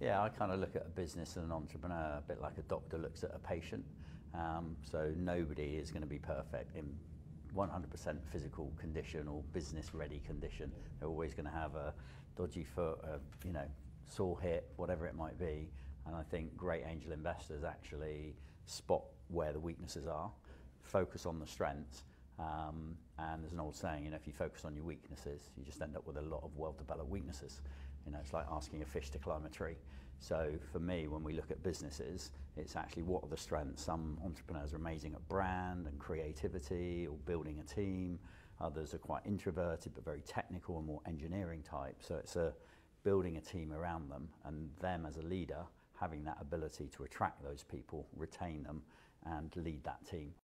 Yeah, I kind of look at a business and an entrepreneur a bit like a doctor looks at a patient. Um, so nobody is going to be perfect in 100% physical condition or business ready condition. They're always going to have a dodgy foot, a, you know, sore hip, whatever it might be. And I think great angel investors actually spot where the weaknesses are, focus on the strengths. Um, and there's an old saying, you know, if you focus on your weaknesses, you just end up with a lot of well-developed weaknesses. You know, it's like asking a fish to climb a tree. So for me, when we look at businesses, it's actually what are the strengths. Some entrepreneurs are amazing at brand and creativity or building a team. Others are quite introverted but very technical and more engineering type. So it's a building a team around them and them as a leader having that ability to attract those people, retain them, and lead that team.